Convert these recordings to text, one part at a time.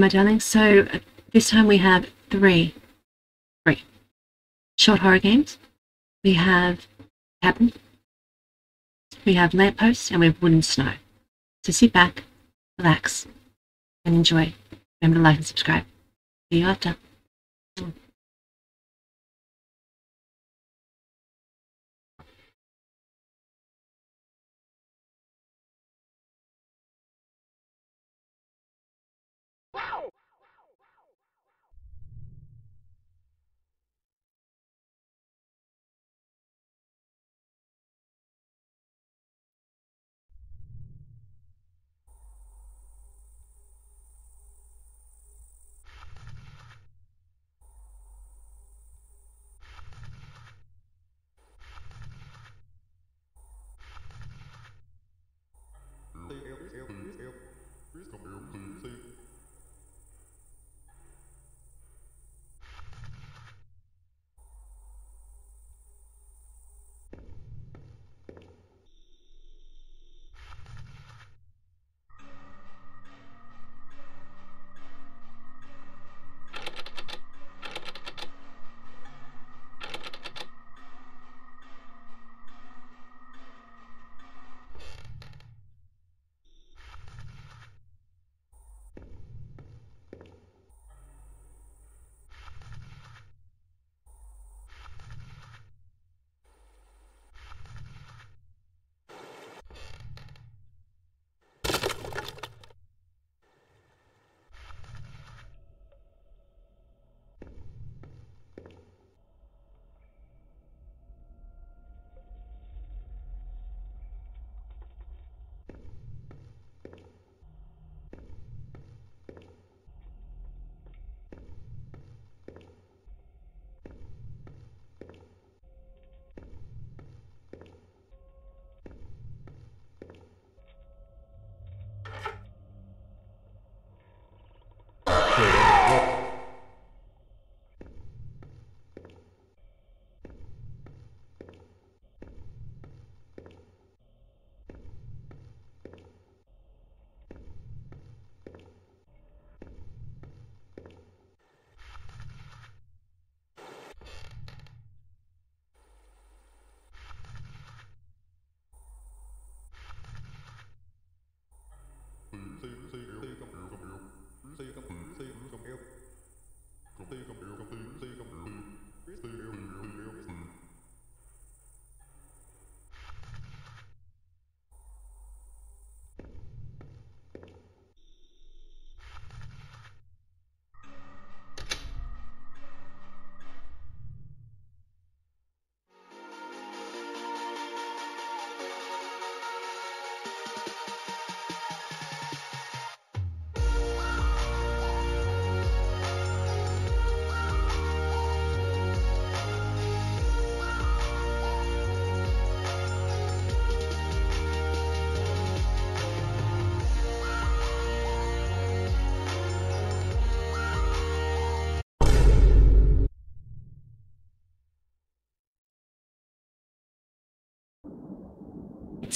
my darling. So uh, this time we have three, three short horror games. We have Cabin, we have Lamppost, and we have Wooden Snow. So sit back, relax, and enjoy. Remember to like and subscribe. See you after. Please come here, please.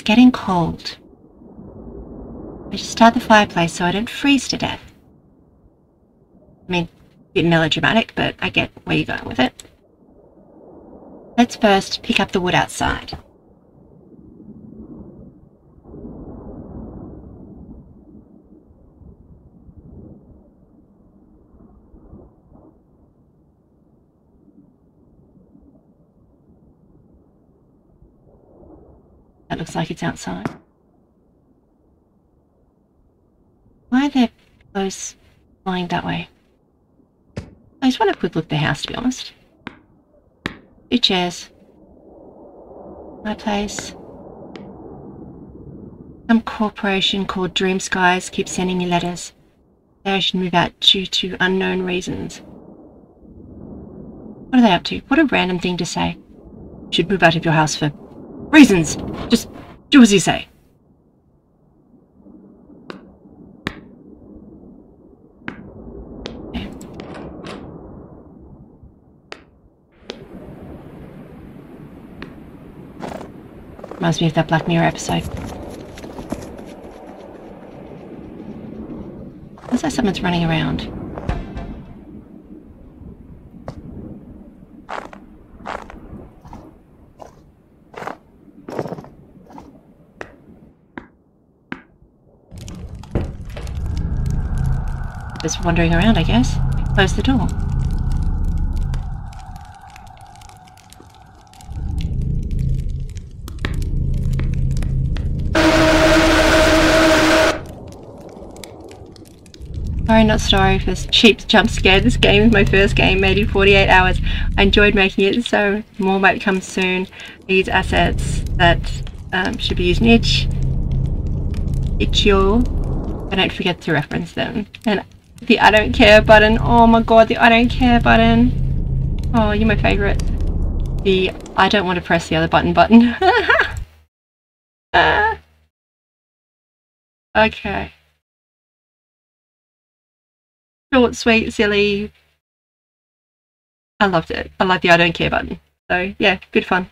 It's getting cold. I just start the fireplace so I don't freeze to death. I mean, a bit melodramatic, but I get where you're going with it. Let's first pick up the wood outside. That looks like it's outside. Why are there clothes lying that way? I just want a quick look at the house, to be honest. Two chairs. My place. Some corporation called Dream Skies keeps sending me letters. They should move out due to unknown reasons. What are they up to? What a random thing to say. Should move out of your house for reasons. Just do as you say. Okay. Reminds me of that Black Mirror episode. Feels like someone's running around. Just wandering around, I guess. Close the door. Sorry, not sorry for this cheap jump scare. This game is my first game made in 48 hours. I enjoyed making it, so more might come soon. These assets that um, should be used in itch. I don't forget to reference them. And the I don't care button. Oh my god, the I don't care button. Oh, you're my favorite. The I don't want to press the other button button. uh, okay. Short, sweet, silly. I loved it. I like the I don't care button. So yeah, good fun.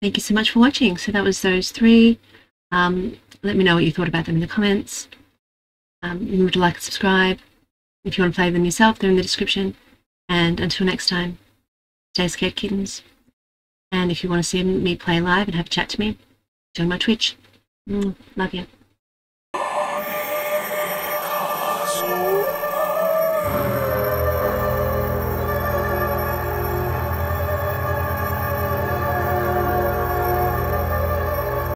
Thank you so much for watching. So that was those three. Um, let me know what you thought about them in the comments. Um, to like and subscribe. If you want to play them yourself, they're in the description. And until next time, stay scared, kittens. And if you want to see me play live and have a chat to me, join my Twitch. Mm, love you.